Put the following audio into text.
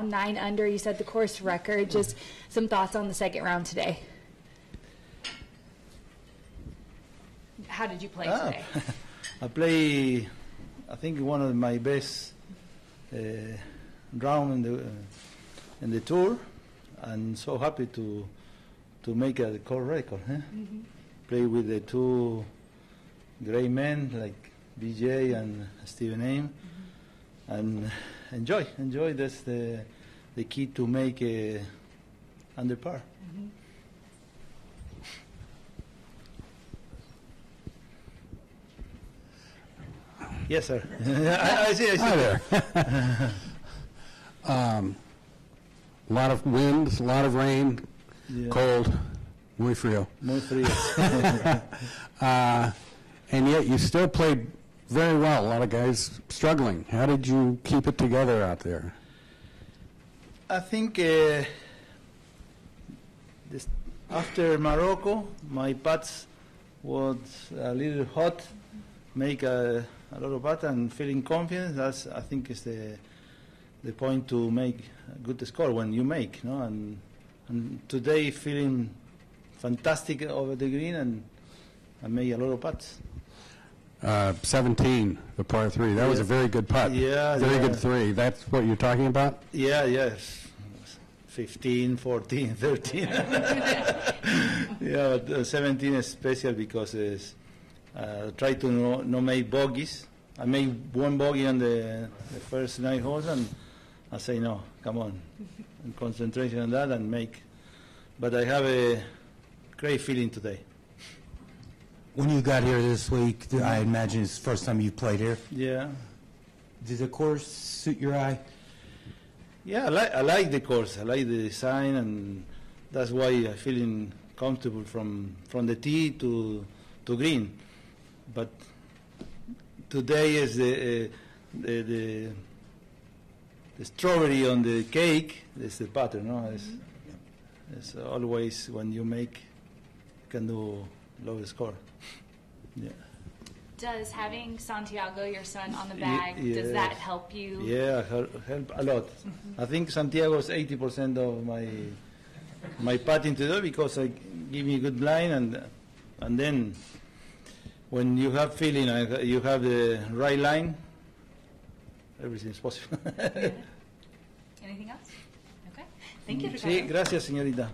round, nine under. You said the course record. Just some thoughts on the second round today. How did you play Ah, today? I play, I think one of my best uh, round in the uh, in the tour, and so happy to to make a course record. Huh? Play with the two great men like BJ and Stephen Ames, and enjoy enjoy. That's the the key to make under par. Yes, sir. I, I see. I see. Hi there. Um, A lot of wind, a lot of rain, Yeah. cold, muy frío. Muy frío. Uh, And yet you still played very well. A lot of guys struggling. How did you keep it together out there? I think uh, this, after Morocco, my putts was a little hot, make a, a lot of putt and feeling confident. That's I think is the the point to make a good score when you make, no? And and today feeling fantastic over the green and I made a lot of putts. Uh, 17, the par three. That was a very good putt. Yeah, Very yeah. good three. That's what you're talking about? Yeah, yes. 15, 14, 13. yeah, but uh, 17 is special because it's, uh, try to no, no make bogeys. I made one bogey on the, the first nine holes, and I say no, come on, and concentration on that and make. But I have a great feeling today. When you got here this week, th- I imagine it's the first time you played here. Yeah, Did the course suit your eye? yeah, I like I like the course. I like the design, and that's why I'm feeling comfortable from from the tee to to green. But today is the uh, the, the the strawberry on the cake. It's the pattern, no? It's, it's always when you make can do low score. Yeah. Does having Santiago, your son, on the Ye- bag, does that help you? Yeah, hel- help a lot. Mm-hmm. I think Santiago is 80% of my my putting today because I give me a good line and and then when you have feeling, I- you have the right line, everything is possible. Anything else? Okay. Thank you for Sí, coming. gracias, señorita.